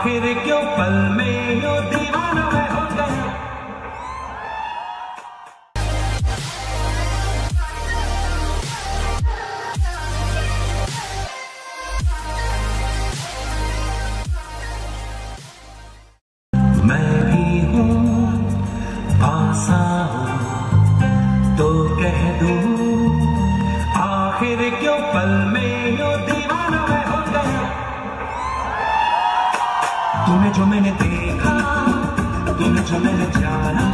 आखिर क्यों पल में यो दीवाना मैं हो गया? हूँ तो कह दूँ, आखिर क्यों पल में यो तुम्हें जो मैंने देखा, तुम्हें जो मैंने जाना,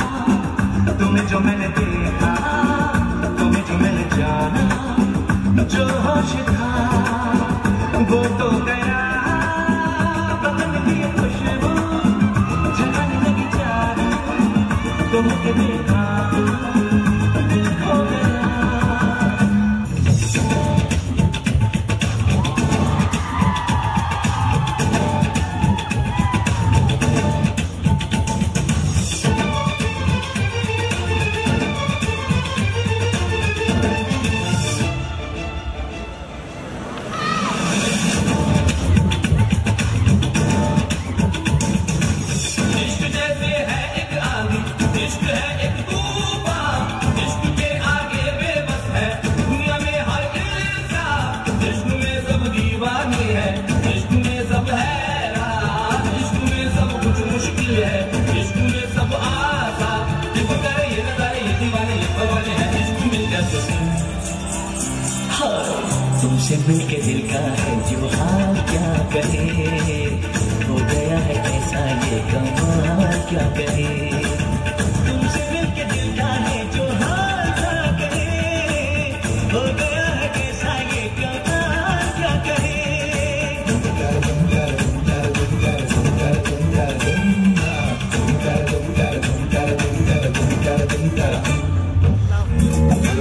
तुम्हें जो मैंने देखा, तुम्हें जो मैंने जाना, जो होश था, वो तो गया तुमसे मिलके दिल का है, जो हाल क्या कहे? हो गया है ऐसा ये कहे